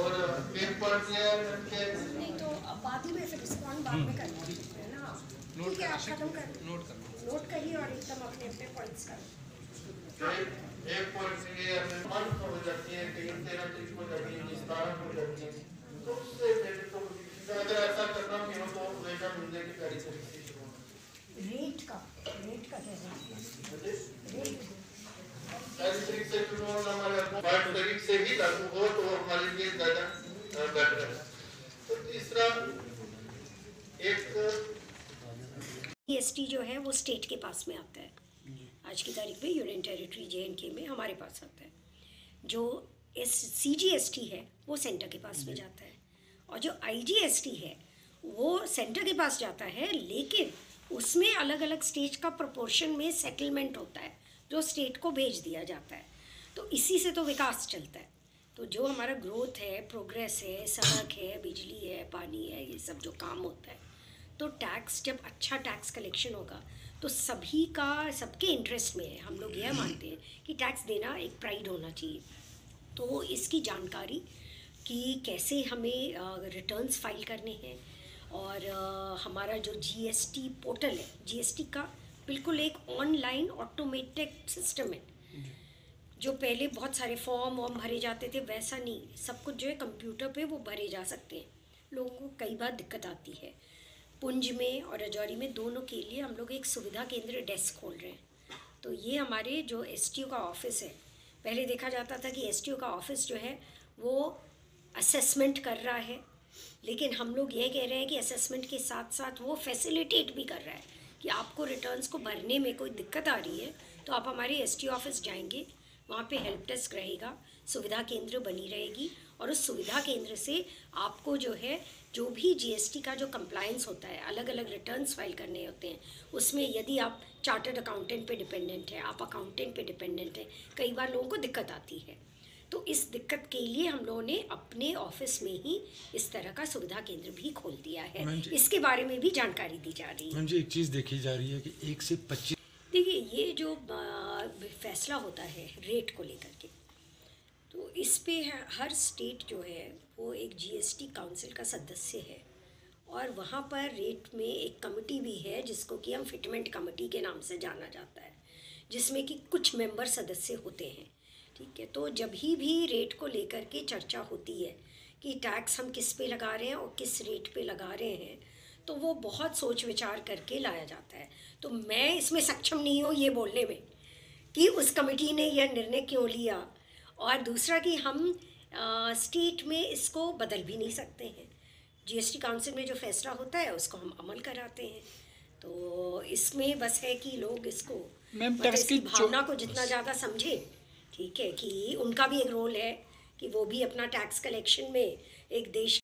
और के नहीं तो बाद ही में फिर रिस्पॉन्ड बाद में करना। है ना? नोट ठीक है आप करना खत्म कर। नोट करना। नोट करिए और एकदम अपने अपने पॉइंट्स कर एक पॉइंट क्लियर में पाँच हो जाती है तीन तेरह तीस हो जाती है बीस बारह हो जाती है। तो उससे मेरे को अगर ऐसा करना भी हो तो हमेशा मिलने की तैयारी करेंगे रेट का रेट का हैं? रेट तारीख से हमारे पाँच से ही लागू हो तो हमारे लिए ज़्यादा बेटर है। तो तीसरा, एक जीएसटी जो है, वो स्टेट के पास में आता है। आज की तारीख में यूनियन टेरिटरी जे एंड के में हमारे पास आता है। जो S C G S T है, वो सेंटर के पास में जाता है। और जो आई जी एस टी है, वो सेंटर के पास जाता है, लेकिन उसमें अलग अलग स्टेज का प्रोपोर्शन में सेटलमेंट होता है, जो स्टेट को भेज दिया जाता है। तो इसी से तो विकास चलता है। तो जो हमारा ग्रोथ है प्रोग्रेस है, सड़क है, बिजली है, पानी है, ये सब जो काम होता है तो टैक्स जब अच्छा टैक्स कलेक्शन होगा तो सभी का, सबके इंटरेस्ट में है। हम लोग यह मानते हैं कि टैक्स देना एक प्राइड होना चाहिए। तो इसकी जानकारी कि कैसे हमें रिटर्न्स फ़ाइल करने हैं और हमारा जो जीएसटी पोर्टल है जीएसटी का बिल्कुल एक ऑनलाइन ऑटोमेटिक सिस्टम है। जो पहले बहुत सारे फॉर्म वॉर्म भरे जाते थे, वैसा नहीं। सब कुछ जो है कंप्यूटर पे वो भरे जा सकते हैं। लोगों को कई बार दिक्कत आती है। पुंज में और रजौरी में दोनों के लिए हम लोग एक सुविधा केंद्र डेस्क खोल रहे हैं। तो ये हमारे जो एस का ऑफ़िस है। पहले देखा जाता था कि एस का ऑफ़िस जो है, वो असेसमेंट कर रहा है। लेकिन हम लोग ये कह रहे हैं कि असेसमेंट के साथ साथ वो फैसिलिटेट भी कर रहा है कि आपको रिटर्न्स को भरने में कोई दिक्कत आ रही है तो आप हमारे एस ऑफ़िस जाएँगे। वहाँ पे हेल्प डेस्क रहेगा सुविधा केंद्र बनी रहेगी और उस सुविधा केंद्र से आपको जो है जो भी जीएसटी का जो कंप्लायंस होता है अलग अलग रिटर्न्स फ़ाइल करने होते हैं उसमें यदि आप चार्टर्ड अकाउंटेंट पे डिपेंडेंट है आप अकाउंटेंट पे डिपेंडेंट हैं कई बार लोगों को दिक्कत आती है। तो इस दिक्कत के लिए हम लोगों ने अपने ऑफ़िस में ही इस तरह का सुविधा केंद्र भी खोल दिया है। इसके बारे में भी जानकारी दी जा रही है। मैम जी एक चीज़ देखी जा रही है कि एक से पच्चीस देखिए, ये जो फैसला होता है रेट को लेकर के तो इस पे हर स्टेट जो है, वो एक जीएसटी काउंसिल का सदस्य है और वहाँ पर रेट में एक कमेटी भी है जिसको कि हम फिटमेंट कमेटी के नाम से जाना जाता है, जिसमें कि कुछ मेंबर सदस्य होते हैं, ठीक है? तो जब ही भी रेट को लेकर के चर्चा होती है कि टैक्स हम किस पे लगा रहे हैं और किस रेट पे लगा रहे हैं तो वो बहुत सोच विचार करके लाया जाता है। तो मैं इसमें सक्षम नहीं हूँ ये बोलने में कि उस कमेटी ने यह निर्णय क्यों लिया और दूसरा कि हम आ, स्टेट में इसको बदल भी नहीं सकते हैं। जीएसटी काउंसिल में जो फैसला होता है उसको हम अमल कराते हैं। तो इसमें बस है कि लोग इसको मतलब इसकी भावना को जितना ज़्यादा समझे ठीक है कि उनका भी एक रोल है कि वो भी अपना टैक्स कलेक्शन में एक देश